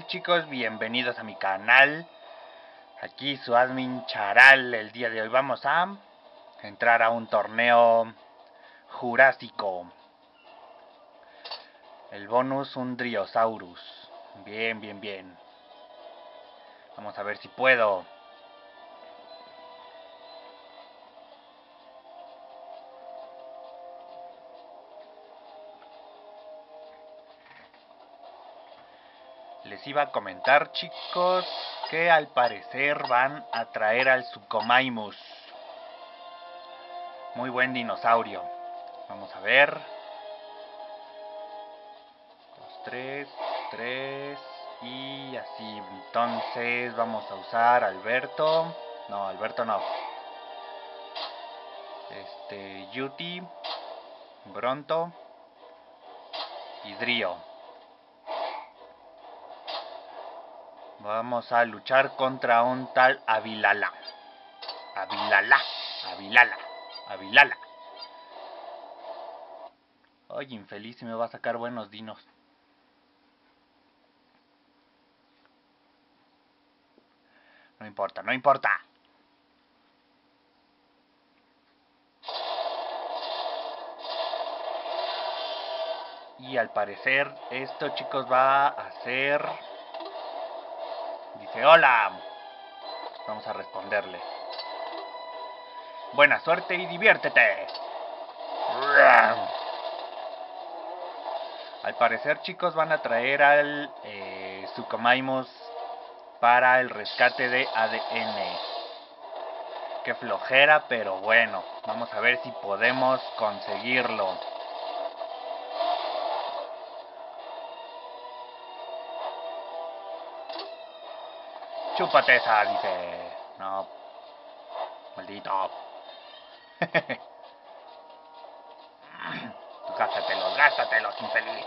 chicos? Bienvenidos a mi canal. Aquí su admin Charal. El día de hoy vamos a entrar a un torneo jurásico. El bonus un Driosaurus. Bien, bien, bien. Vamos a ver si puedo. Les iba a comentar, chicos, que al parecer van a traer al Sucomaimus. Muy buen dinosaurio. Vamos a ver. Dos, tres, tres. Y así. Entonces vamos a usar Alberto. No, Alberto no. Este, Yuti. Bronto. Y. Vamos a luchar contra un tal Avilala. Avilala, Avilala, Avilala. Ay, infeliz, me va a sacar buenos dinos. No importa, no importa. Y al parecer esto chicos va a ser Dice, hola. Vamos a responderle. Buena suerte y diviértete. Al parecer, chicos, van a traer al eh, para el rescate de ADN. Qué flojera, pero bueno. Vamos a ver si podemos conseguirlo. Chúpate esa, dice. No. Maldito. gástatelos, gástatelos, infeliz.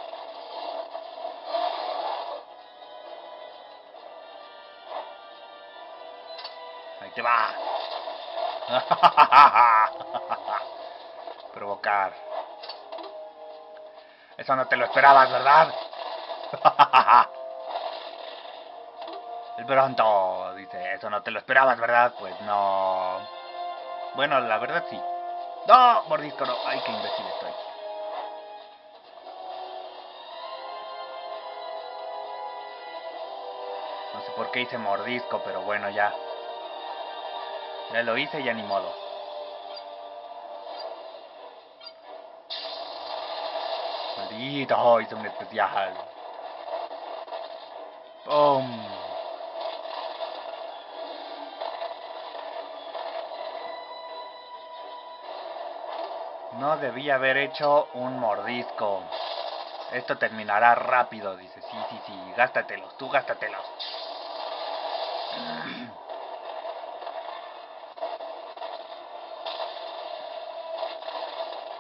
Ahí te va. Provocar. Eso no te lo esperabas, ¿verdad? El pronto, dice, eso no te lo esperabas, ¿verdad? Pues no. Bueno, la verdad sí. No, mordisco no. Ay, qué imbécil estoy. No sé por qué hice mordisco, pero bueno, ya. Ya lo hice, ya ni modo. Maldito, hice un especial. ¡Pum! No debía haber hecho un mordisco. Esto terminará rápido, dice. Sí, sí, sí, gástatelos, tú gástatelos.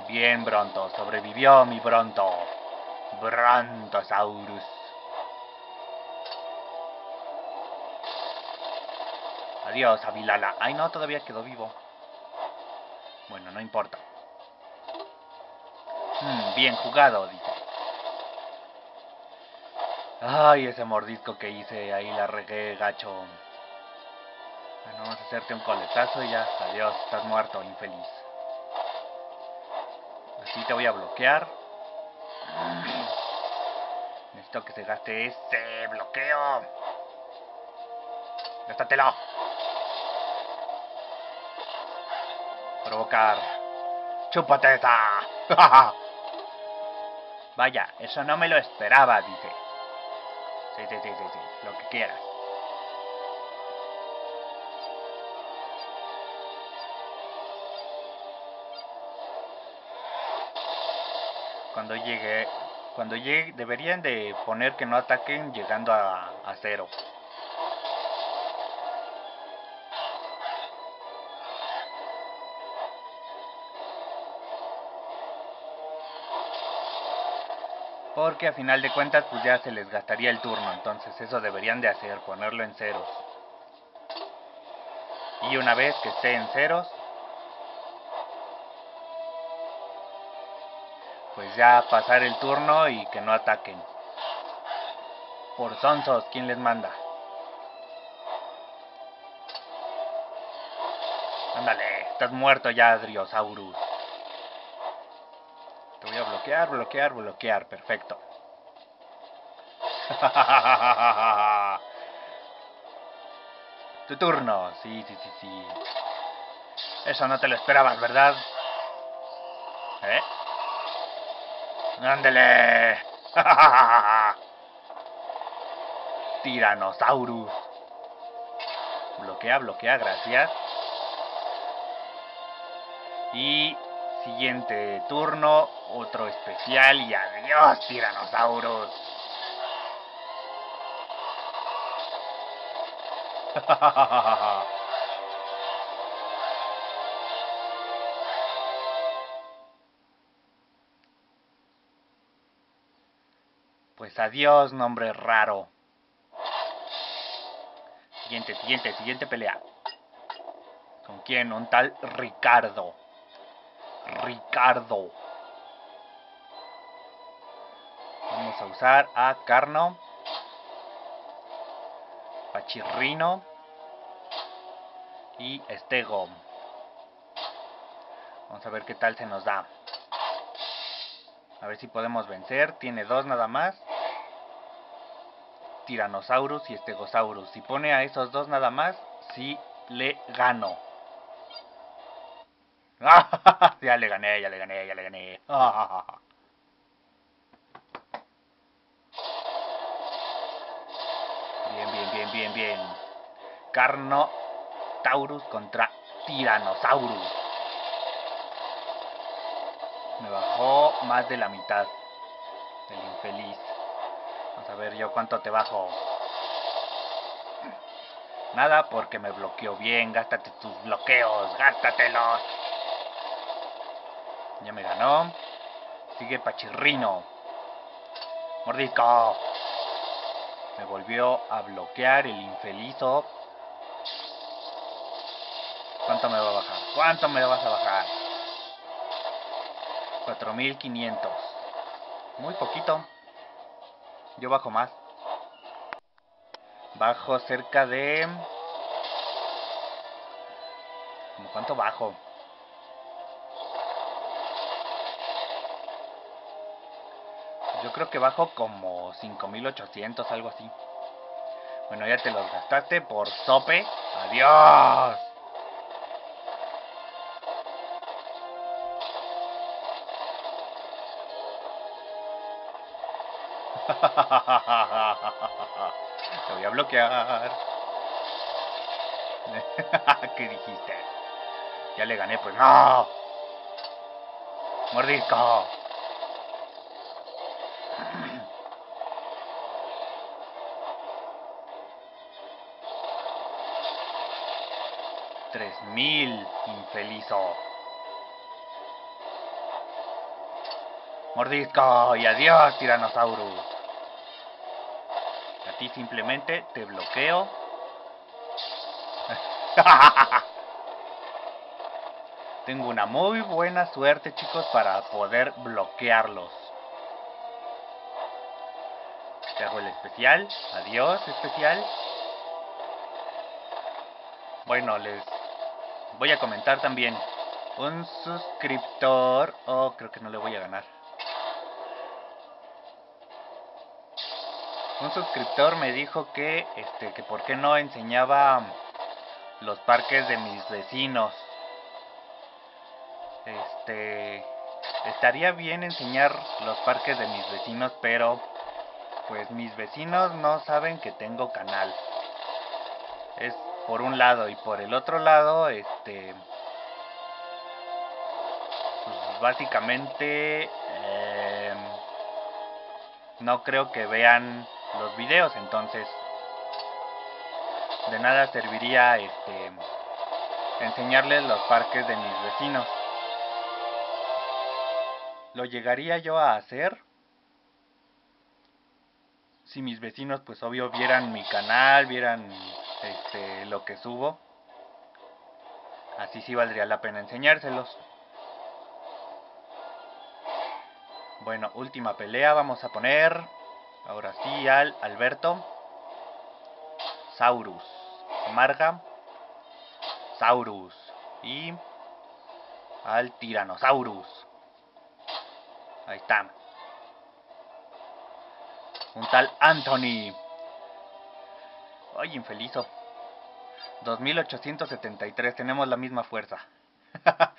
Bien, Bronto, sobrevivió mi Bronto. Brontosaurus. Adiós, Avilala. Ay, no, todavía quedó vivo. Bueno, no importa. Mm, bien jugado, dice. Ay, ese mordisco que hice, ahí la regué, gacho. Bueno, vamos a hacerte un coletazo y ya, adiós, estás muerto, infeliz. Así te voy a bloquear. Necesito que se gaste ese bloqueo. Gástatelo. Provocar. Chúpate esa. Vaya, eso no me lo esperaba, dice. Sí, sí, sí, sí, sí, lo que quieras. Cuando llegue, cuando llegue, deberían de poner que no ataquen llegando a, a cero. Porque a final de cuentas pues ya se les gastaría el turno. Entonces eso deberían de hacer, ponerlo en ceros. Y una vez que esté en ceros, pues ya pasar el turno y que no ataquen. Por sonsos, ¿quién les manda? Ándale, estás muerto ya, Driosaurus. Bloquear, bloquear, bloquear. Perfecto. tu turno. Sí, sí, sí, sí. Eso no te lo esperabas, ¿verdad? ¿Eh? ¡Ándele! Tiranosaurus. Bloquea, bloquea, gracias. Y siguiente turno, otro especial y adiós, Tiranosaurus. Pues adiós, nombre raro. Siguiente, siguiente, siguiente pelea. ¿Con quién? Un tal Ricardo. Ricardo. Vamos a usar a Carno. Pachirrino. Y Estego. Vamos a ver qué tal se nos da. A ver si podemos vencer. Tiene dos nada más. Tyrannosaurus y Stegosaurus. Si pone a esos dos nada más, sí le gano. ya le gané, ya le gané, ya le gané. bien, bien, bien, bien, bien. Carnotaurus contra Tyrannosaurus. Me bajó más de la mitad. El infeliz. Vamos a ver yo cuánto te bajo. Nada porque me bloqueó bien. Gástate tus bloqueos. Gástatelos. Ya me ganó. Sigue Pachirrino. Mordisco. Me volvió a bloquear el infelizo. ¿Cuánto me va a bajar? ¿Cuánto me vas a bajar? 4500. Muy poquito. Yo bajo más. Bajo cerca de... ¿Cómo cuánto bajo? Yo creo que bajo como 5800, algo así. Bueno, ya te los gastaste por sope. Adiós. Te voy a bloquear. ¿Qué dijiste? Ya le gané, pues no. Mordisco. Tres mil, infelizo. Mordisco y adiós, Tyrannosaurus. A ti simplemente te bloqueo. Tengo una muy buena suerte, chicos, para poder bloquearlos. Te hago el especial. Adiós, especial. Bueno, les voy a comentar también. Un suscriptor... Oh, creo que no le voy a ganar. Un suscriptor me dijo que, este, que por qué no enseñaba los parques de mis vecinos. Este, estaría bien enseñar los parques de mis vecinos, pero pues mis vecinos no saben que tengo canal. Es por un lado y por el otro lado, este, pues básicamente em, no creo que vean los videos, entonces de nada serviría este enseñarles los parques de mis vecinos. Lo llegaría yo a hacer si mis vecinos pues obvio vieran mi canal, vieran este lo que subo. Así sí valdría la pena enseñárselos. Bueno, última pelea, vamos a poner Ahora sí al Alberto. Saurus. Marga. Saurus. Y al Tyrannosaurus. Ahí está. Un tal Anthony. Ay, infelizo. 2873, tenemos la misma fuerza.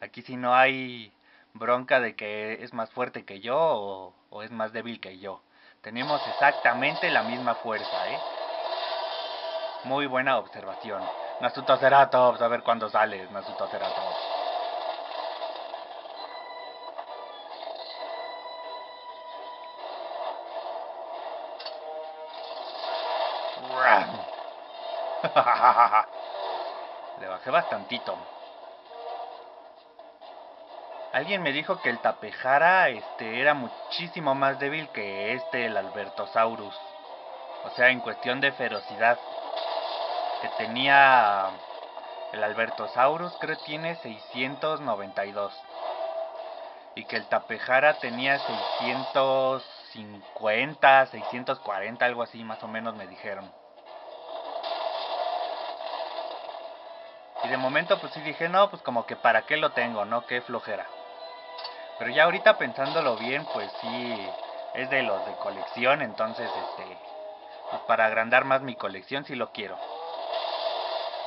Aquí si no hay bronca de que es más fuerte que yo o, o, es más débil que yo. Tenemos exactamente la misma fuerza, ¿eh? Muy buena observación. Nasuto Ceratops, a ver cuándo sales, Nasuto Ceratops. Le bajé bastantito. Alguien me dijo que el Tapejara este, era muchísimo más débil que este, el Albertosaurus. O sea, en cuestión de ferocidad. Que tenía el Albertosaurus, creo tiene 692. Y que el Tapejara tenía 650, 640, algo así más o menos me dijeron. Y de momento pues sí dije, no, pues como que para qué lo tengo, ¿no? Qué flojera. Pero ya ahorita pensándolo bien, pues sí, es de los de colección, entonces este, pues para agrandar más mi colección sí lo quiero.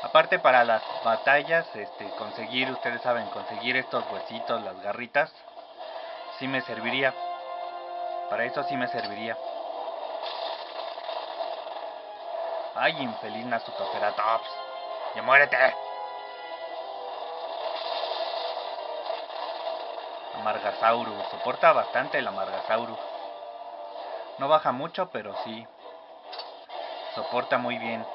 Aparte para las batallas, este, conseguir, ustedes saben, conseguir estos huesitos, las garritas, sí me serviría. Para eso sí me serviría. Ay, infeliz Nasutoceratops. ¡Ya muérete! Amargasaurus. Soporta bastante el Amargasaurus. No baja mucho, pero sí. Soporta muy bien.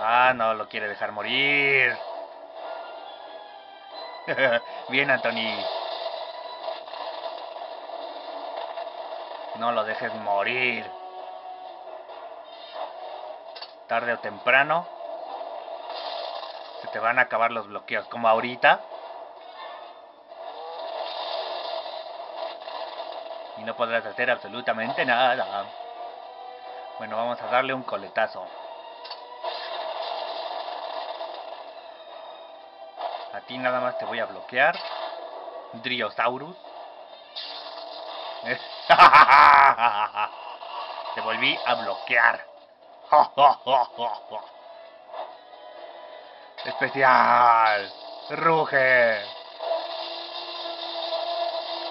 Ah, no lo quiere dejar morir. bien, Anthony. No lo dejes morir. Tarde o temprano se te van a acabar los bloqueos. Como ahorita. No podrás hacer absolutamente nada. Bueno, vamos a darle un coletazo. A ti nada más te voy a bloquear. Driosaurus. te volví a bloquear. Especial. Ruge.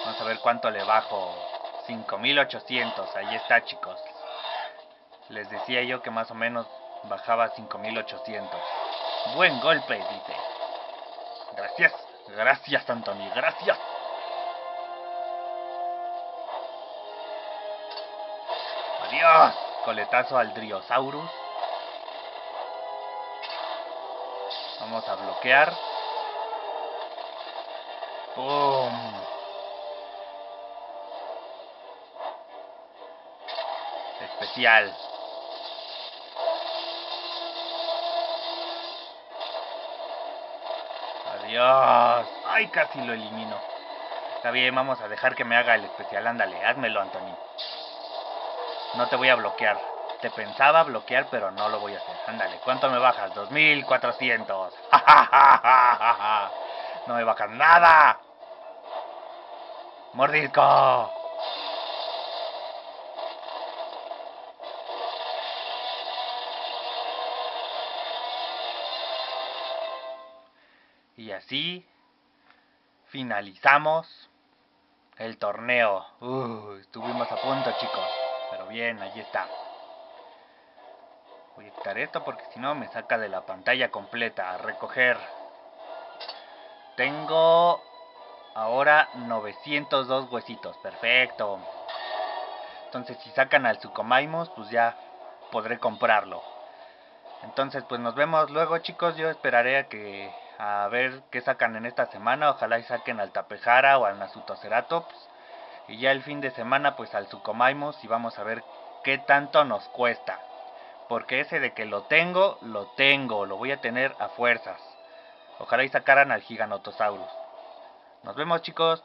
Vamos a ver cuánto le bajo. 5800, ahí está chicos. Les decía yo que más o menos bajaba 5800. Buen golpe, dice. Gracias, gracias Anthony, gracias. Adiós. Coletazo al Driosaurus. Vamos a bloquear. ¡Pum! Adiós. Ay, casi lo elimino. Está bien, vamos a dejar que me haga el especial. Ándale, házmelo, Anthony. No te voy a bloquear. Te pensaba bloquear, pero no lo voy a hacer. Ándale, ¿cuánto me bajas? 2400. no me bajas nada. Mordisco. Y así finalizamos el torneo. Uh, estuvimos a punto, chicos. Pero bien, allí está. Voy a quitar esto porque si no me saca de la pantalla completa. A recoger. Tengo ahora 902 huesitos. Perfecto. Entonces si sacan al Sucomaimos, pues ya podré comprarlo. Entonces pues nos vemos luego chicos. Yo esperaré a que a ver qué sacan en esta semana. Ojalá y saquen al Tapejara o al Nasutoceratops. Y ya el fin de semana pues al Sucomaimos y vamos a ver qué tanto nos cuesta. Porque ese de que lo tengo, lo tengo, lo voy a tener a fuerzas. Ojalá y sacaran al Giganotosaurus. Nos vemos chicos.